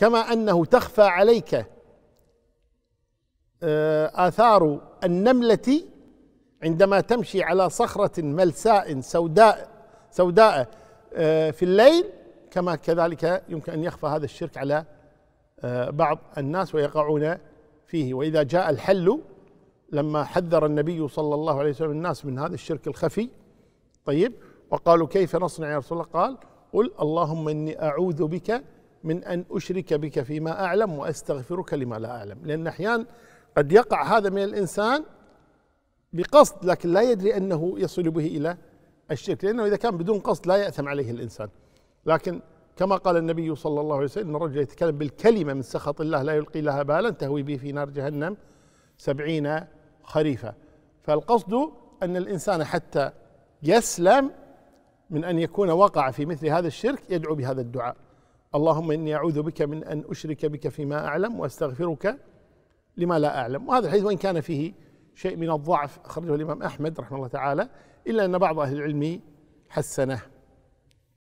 كما أنه تخفى عليك آه، آثار النملة عندما تمشي على صخرة ملساء سوداء سوداء آه، في الليل كما كذلك يمكن أن يخفى هذا الشرك على آه، بعض الناس ويقعون فيه. وإذا جاء الحل لما حذر النبي صلى الله عليه وسلم الناس من هذا الشرك الخفي طيب وقالوا كيف نصنع يا رسول الله؟ قال قل اللهم إني أعوذ بك من أن أشرك بك فيما أعلم وأستغفرك لما لا أعلم. لأن أحيانا قد يقع هذا من الإنسان بقصد لكن لا يدري أنه يصل به إلى الشرك لأنه إذا كان بدون قصد لا يأثم عليه الإنسان. لكن كما قال النبي صلى الله عليه وسلم إن الرجل يتكلم بالكلمة من سخط الله لا يلقي لها بالا تهوي به في نار جهنم سبعين خريفا فالقصد أن الإنسان حتى يسلم من أن يكون وقع في مثل هذا الشرك يدعو بهذا الدعاء. اللهم إني أعوذ بك من أن أشرك بك فيما أعلم وأستغفرك لما لا أعلم. وهذا الحديث وإن كان فيه شيء من الضعف أخرجه الإمام أحمد رحمه الله تعالى إلا أن بعض أهل العلم حسنه.